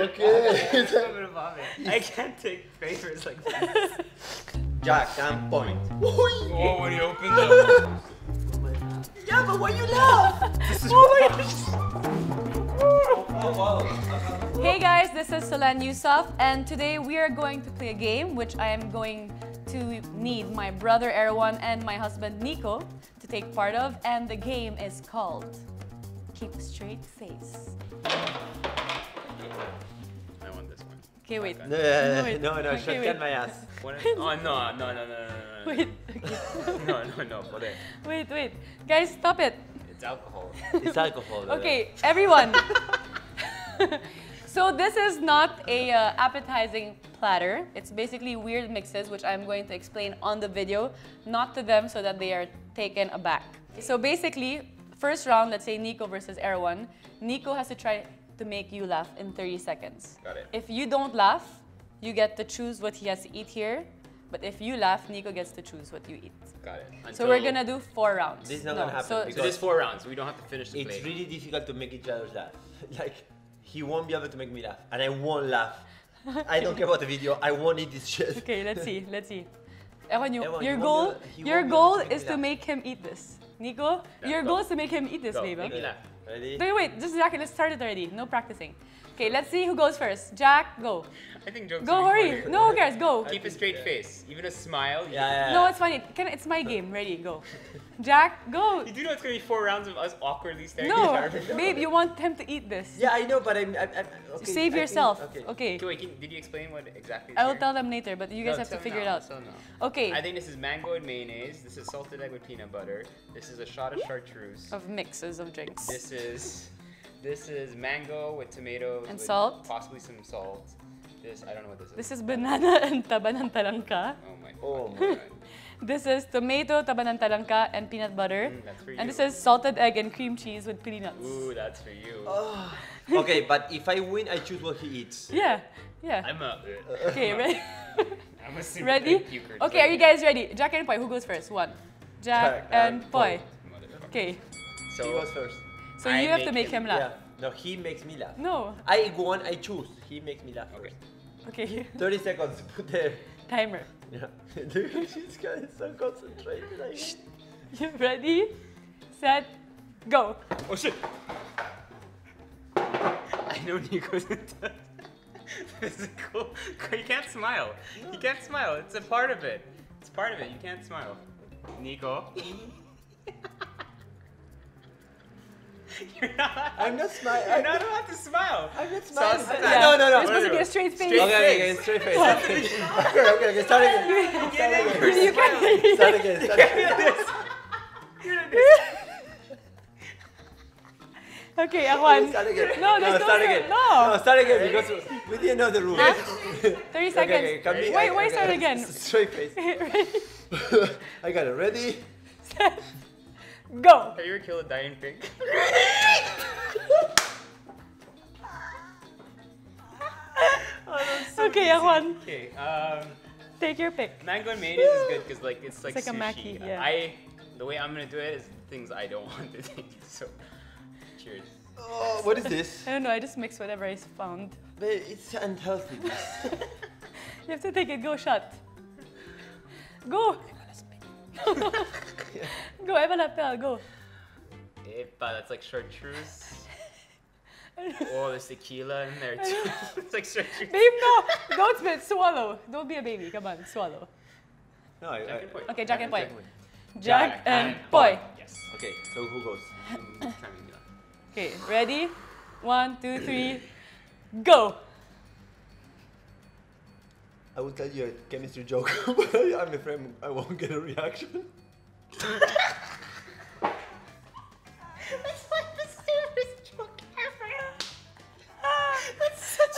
Okay. I'm gonna vomit. I can't take favors like this. Jack and point. Oh, when you open them. Yeah, but why you laugh? Hey guys, this is Solenn Heussaff, and today we are going to play a game which I am going to need my brother Erwan and my husband Nico to take part of, and the game is called Keep a Straight Face. I want this one. Okay, wait. No, no, wait. no, no, Okay, shotgun wait. my ass. Oh no, no, no, no, no, no, no. Wait, okay. No, no, no, for that. wait, wait. Guys, stop it. It's alcohol. It's alcohol. Okay, everyone. so this is not a uh, appetizing platter. It's basically weird mixes, which I'm going to explain on the video, not to them, so that they are taken aback. So basically, first round, let's say Nico versus Erwan. Nico has to try to make you laugh in 30 seconds. Got it. If you don't laugh, you get to choose what he has to eat here. But if you laugh, Nico gets to choose what you eat. Got it. So we're gonna do four rounds. This is not No, gonna happen so- because- So there's four rounds. We don't have to finish the It's play. really difficult to make each other laugh. Like, he won't be able to make me laugh, and I won't laugh. I don't care about the video. I won't eat this shit. Okay, let's see. Let's see. Erwan, you, Erwan, your goal, able- your won't be able goal to is to laugh. make him eat this. Nico, Yeah, your go. goal is to make him eat this, Go, baby. make me laugh. Ready? Wait, wait, just Jack, let's start it already. No practicing. Okay, let's see who goes first. Jack, go. I think jokes. Go, are hurry. No, who cares? Go. Keep a straight face. Even a smile. you- Yeah, yeah. No, it's fine. Can, it's my game. Ready, go. Jack, go. You do know it's gonna be four rounds of us awkwardly staring No, at each other. No, babe, you want him to eat this. Yeah, I know, but I'm. I'm, I'm okay, Save I think- yourself. okay. Okay. Okay, wait, can, did you explain what exactly? I will tell them later, but you guys No, have to tell figure it out. tell now. Okay. I think this is mango and mayonnaise. This is salted egg with peanut butter. This is a shot of chartreuse. Of mixes of drinks. This is this is mango with tomatoes And with salt. possibly some salt. This I don't know what this is. This is banana and taba ng talangka. oh my. Oh my. God. This is tomato, taba ng talangka, and peanut butter. Mm, that's for And this is salted egg and cream cheese with peanuts. Ooh, that's for you. Oh. okay, but if I win, I choose what he eats. Yeah, yeah. I'm a. Okay, ready? I'm a super ready? puker. Okay, are you guys ready? Jack and Poi, who goes first? One. Jack, Jack and and Poi. Okay, So He was first. so I you have to make make him him- laugh. Yeah. No, he makes me laugh. No. I go on, I choose. He makes me laugh. Okay. Okay, 30 seconds. Put there. timer. Yeah. Dude, this guy is so concentrated. I You ready? Set, go. Oh shit! I know Nico's into physical. You can't smile. You can't smile. It's a part of it. It's part of it. You can't smile. Nico. You're not. I'm not smiling. You're not allowed to smile. I'm not So smiling. it's- Yeah, No, no, no. You're supposed to be a straight face. Straight Okay, okay, face. okay, straight face. okay, okay, okay, start again. Get in. You can't- Start again, start again. You're this. You're this. Okay, Akwan. Start again. No, no start start. again. No. No, start again because we didn't know the rules. Huh? 30 seconds. okay, come. Wait, wait, Okay, start again. Straight face. I got it. Ready? set, go. Have you ever killed a dying pig? Okay, Akwan. Okay. Um. Take your pick. Mango and mayonnaise is good because like it's like, like a sushi. maki, yeah. I the way I'm gonna do it is things I don't want to take. So, cheers. Oh, what is this? I don't know, I just mix whatever I found. But it's unhealthy. You have to take it, go shot. Go. go, Evan Appel, go. Epa, that's like chartreuse. Oh, there's tequila in there too. it's like chartreuse. Babe, no! Don't spit, swallow. Don't be a baby, come on, swallow. No, I, Jack and Poi. Okay, Jack and Poi. Poi. Jack and Poi. Yes. Okay, so who goes? Try and do that. Okay, ready? One, two, three, go. I will tell you a chemistry joke, but I'm afraid I won't get a reaction. That's like the stupidest joke ever. Ah. That's such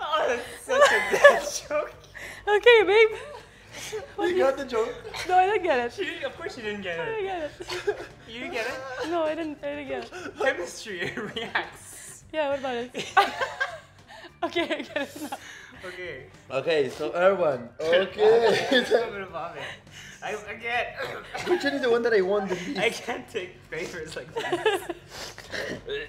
Oh, that's such a bad joke. Okay, babe. You got the joke? No, I didn't get it. She didn't, of course you didn't get it. I didn't get it. You didn't get it? No, I didn't, I didn't get it. Chemistry reacts. Yeah, what about it? okay, I get it now. Okay. Okay, so Erwan. Okay. I'm gonna vomit. I, I can't. Which one is the one that I won the least? I can't take favors like this.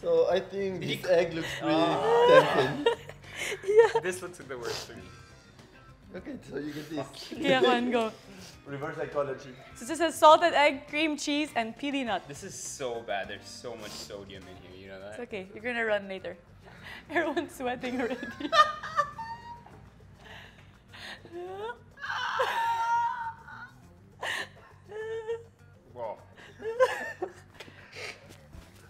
So I think this egg looks really Ah. tempting. yeah. This looks like the worst for me. Okay, so you get this. Okay, Juan, go. Reverse psychology. So this is a salted egg, cream cheese, and peely nut. This is so bad. There's so much sodium in here. You know that? It's okay. You're gonna run later. Everyone's sweating already. Whoa.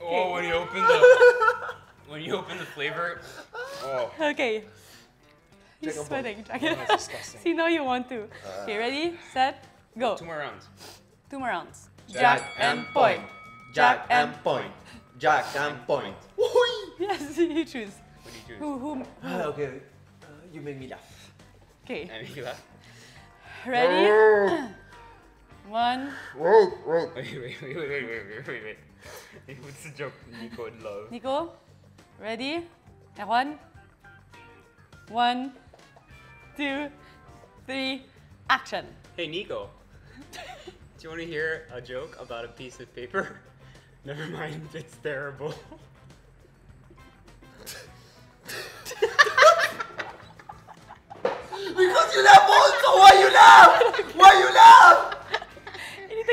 Oh, when you open the when you open the flavor, oh, okay. He's Dragon Ball. sweating. oh that's disgusting. See now you want to. Okay, uh, ready, set, go. Two more rounds. Two more rounds. Jack and point. Jack and point. Jack and point yes, you choose. What do you choose? Who, who, who? Ah, okay, uh, you make me laugh. Okay. I make you laugh. Ready? One. Whoa, whoa. Wait, wait, wait, wait, wait, wait, wait, wait. It's a joke Nico would love. Nico, ready? Erwan? One, two, three, action. Hey, Nico. do you want to hear a joke about a piece of paper? Never mind, it's terrible.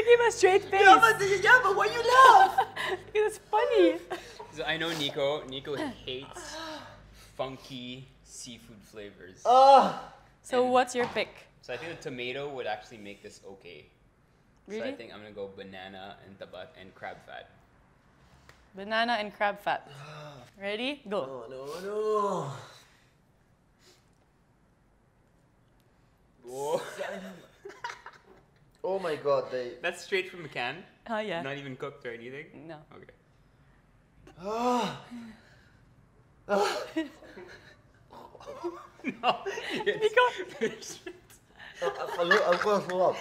You give a straight face. Yeah, but, yeah, but why you laugh? it's funny. So I know Nico. Nico hates funky seafood flavors. Ah. So And- what's your pick? So I think the tomato would actually make this okay. Really? So I think I'm gonna go banana and tabat and crab fat. Banana and crab fat. Ready? Go. Oh, no, no. Whoa. Oh my god, they. That's straight from a can. Oh yeah. Not even cooked or anything. No. Okay. Ah. Ah. no. Nico. It's, I'm, I'm, I'm gonna throw up.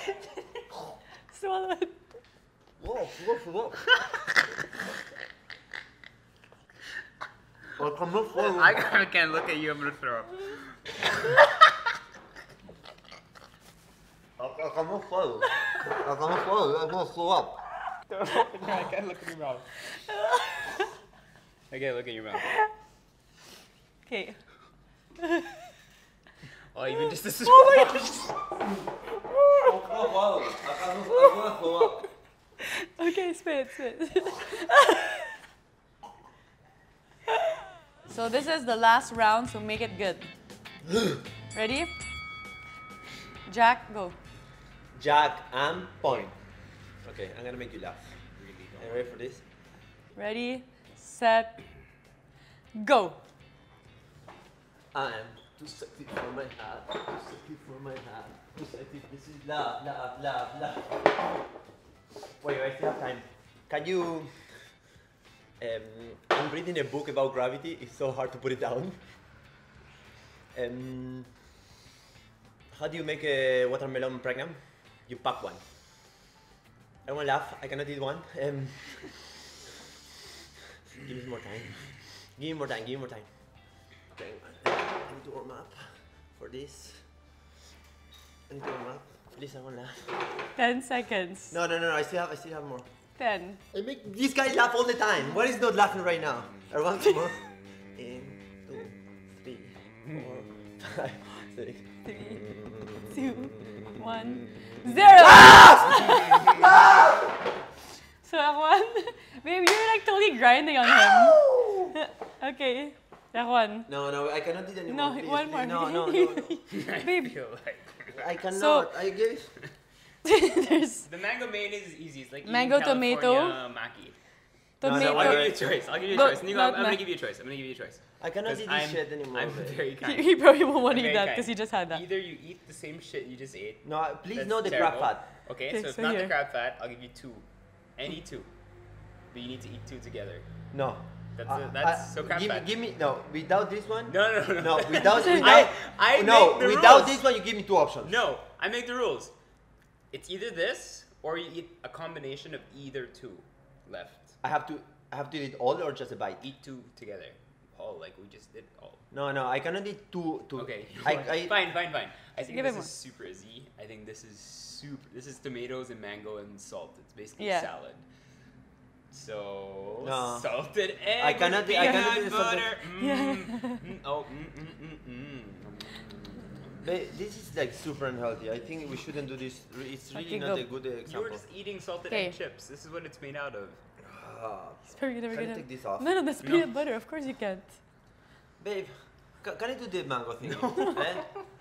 Swallow it. Whoa, throw up, throw. I cannot swallow. I kinda can't look at you. I'm gonna throw up. I, I cannot swallow. I cannot swallow. I'm gonna throw up. I can't look at your mouth. I can't look at your mouth. Okay. Oh, even just this is. Oh my gosh. I cannot swallow. I cannot, I'm gonna throw up. Okay, spit, spit. so this is the last round, so make it good. Ready? Jack, go. Jack and point. Okay, I'm gonna make you laugh. Are you ready for this? Ready, set, go. I am too sexy for my hat, too sexy for my hat, too sexy. This is love, love, love, love. Wait, I still have time. Can you? Um, I'm reading a book about gravity. It's so hard to put it down. Um, how do you make a watermelon pregnant? You pack one. I won't laugh. I cannot eat one. Um, give me more time. Give me more time. Give me more time. Okay, I need to warm up for this. I need to warm up. Please, I want to laugh. 10 seconds. No, no, no, no. I still have. I still have more. 10. I make this guy laugh all the time. Why is not laughing right now? I want some more. In, two, three, four, five, six. 3, 2, 1, 0! so, Erwan, babe, you're like totally grinding on him. okay, Erwan. No, no, I cannot eat anymore. No, please, one please. more. No, no, no, no. Babe. I cannot. I give. There's The mango mayonnaise is easy. It's like Mango, tomato. California Maki. No, no. I'll give you a choice. I'll give you a No, choice. Nico, not I'm, I'm gonna give you a choice. I'm gonna give you a choice. I cannot 'Cause eat I'm, this shit anymore. I'm very He, kind. he probably won't want to eat that because he just had that. Either you eat the same shit you just ate. No, please That's no the terrible. crab fat. Okay, Okay, so if so not the crab fat, I'll give you two. Any two. But you need to eat two together. No. That's Uh, a- that's uh, so crab give, fat. Give me no. Without this one. No, no, no. No, without I- without. I no, make the without rules. this one, you give me two options. No, I make the rules. It's either this or you eat a combination of either two left. I have to. I have to eat all or just a bite. Eat two together. All like we just did all. No, no, I cannot eat two. two. Okay. I, I, fine, fine, fine. I think Give this him is super easy. I think this is super. This is tomatoes and mango and salt. It's basically Yeah. salad. So No. salted egg. I cannot with do- I cannot do peanut butter. Mm, mm, oh, mm, mm, mm, mm. But this is like super unhealthy. I think we shouldn't do this. It's really not go. a good example. You were just eating salted Okay. egg chips. This is what it's made out of. Ah, Sorry, we're can you gonna. take this off? No, no, that's No. peanut butter. Of course you can't. Babe, ca- can I do the mango thing? eh?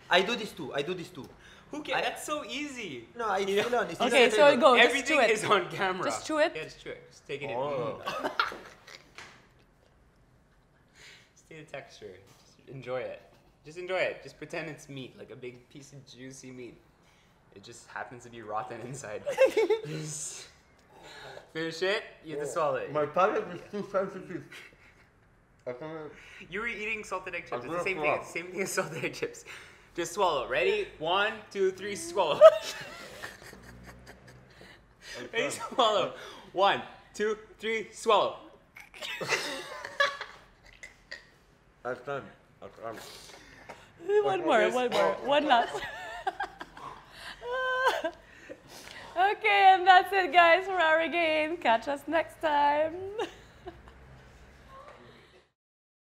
I do this too. I do this too. Who can? I- That's so easy. No, I Yeah. still on. It's Okay, so on the go. table. just Everything chew it. is on camera. Just chew it. Yeah, just chew it. Just take it Oh. in. Mm. See the texture. Just enjoy it. Just enjoy it. Just pretend it's meat, like a big piece of juicy meat. It just happens to be rotten inside. Just Finish it. You have to swallow it. My palate is too sensitive. I can't. You were eating salted egg chips. It's the same thing. It's the same thing as salted egg chips. Just swallow. Ready? One, two, three, swallow. Ready? Swallow. One, two, three, swallow. I can't. I can't. one more, one more, one last. okay, and that's it, guys, for our game. Catch us next time.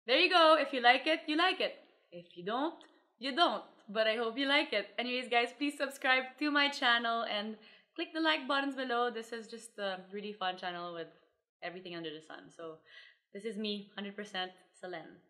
there you go. If you like it, you like it. If you don't, you don't. But I hope you like it. Anyways, guys, please subscribe to my channel and click the like buttons below. This is just a really fun channel with everything under the sun. So this is me, 100% Solenn.